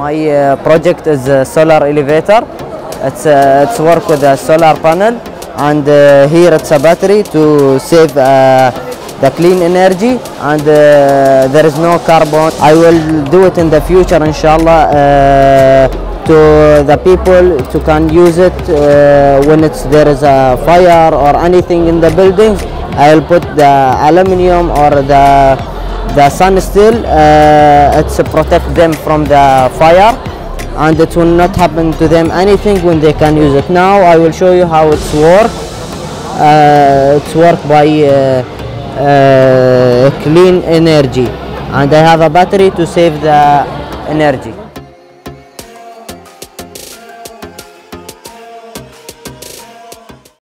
My uh, project is a solar elevator. It's, uh, it's work with a solar panel and uh, here it's a battery to save uh, the clean energy and uh, there is no carbon. I will do it in the future inshallah uh, to the people to can use it when it's there is a fire or anything in the buildings. I will put the aluminium or the the sun steel uh, it's protect them from the fire and it will not happen to them anything when they can use it. Now i will show you how it's work. Uh, it's work by uh, uh, clean energy. And i have a battery to save the energy